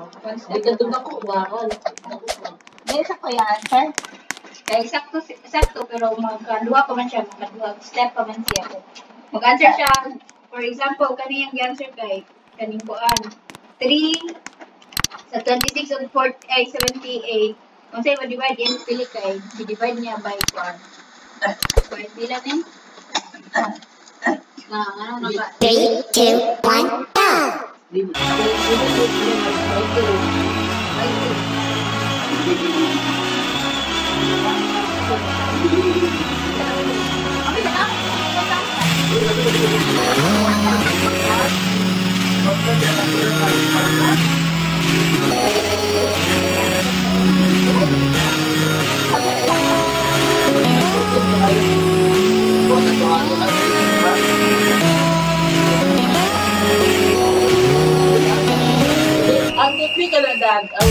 Wow. Kadun ako ba? Ako ba? Dahil sa ko yan, sir. Kaya sakto, sakto, pero magkaduha pa man siya, magkaduha, step pa man siya. Mag-answer siya, for example, kaniyang answer kay, kaning kuan, 3 sa 26 of 4, ay 78, kung sa'yo ma-divide yan, pili kay, i-divide niya by kuan. Kuan, pila ni? Na, ano na ba? Three, two, đi một cái đi một cái đi một cái đi một Thank you. nag, ano,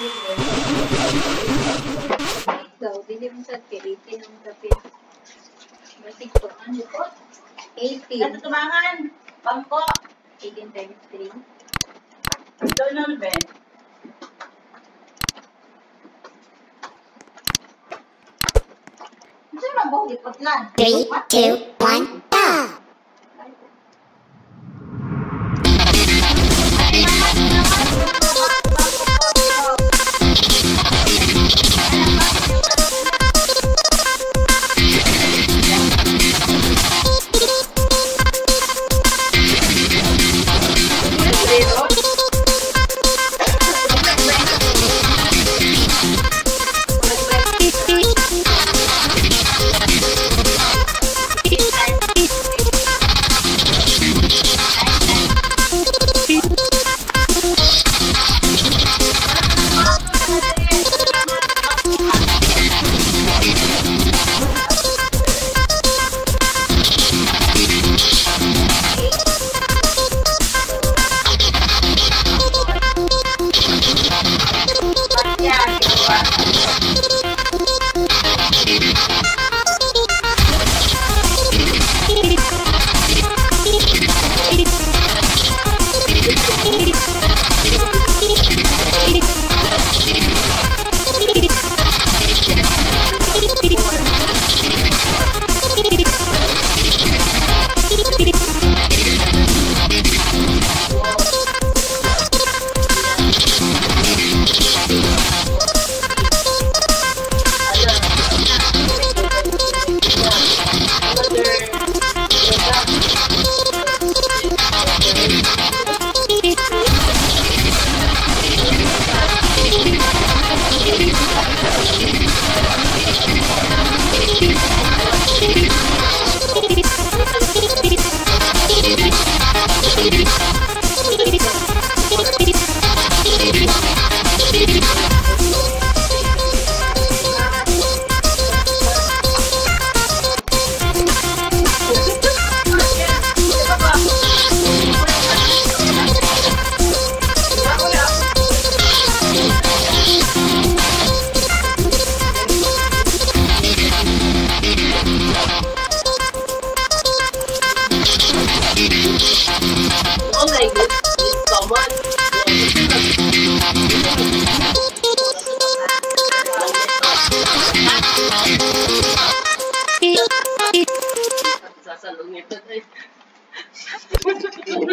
Ikaw, dili mo sa 80 ang kape. Basig po. Ano po? 80. Ano tumangan? Bangko. 18 times 3. Ito na ano ba? Ito na ba? Ipot na. 3, 2, 1.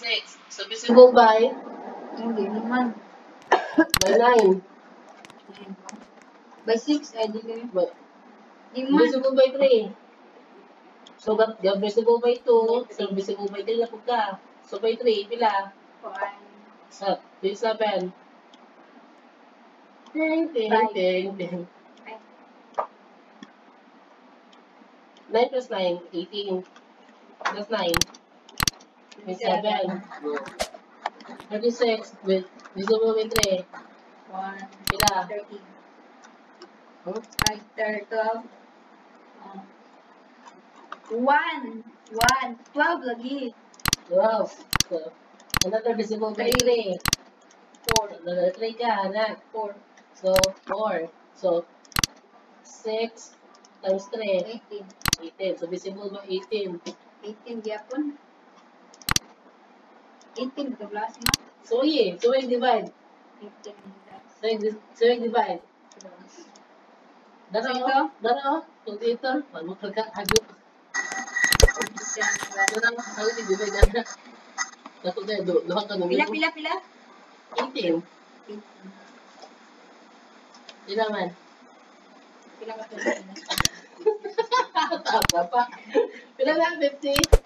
36. So visible by Hindi naman. by 9. By 6, ay di kayo. By, Di man. visible by 3. So, gat visible by 2. So, visible by 3 na po ka. So, by 3, pila? Kuan. Sa 27. Ting, ting, Five. ting, ting. 9 plus 9, 18. Plus 9, 27. 36, with visible by 3. 1, Pila? 13. Hmm? 5, 12. 1. 1. 12 lagi. 12. So, another visible by 3. 4. Another 3 ka, anak. 4. So, 4. So, 6 times 3, 18. 18. So, visible by 18. 18 gyapon. 18 ke belas? Ni Soye, Soye Divine. Soye Divine. Divide. tak apa? Dah tak apa? Tuk Twitter, baru kekat hajuk apa? Kalau ni divide dah Datuk dia duduk, dah hantar nombor Pila, pila, pila? 18 Pila man. Pila kat tu Tak apa. Pila man 50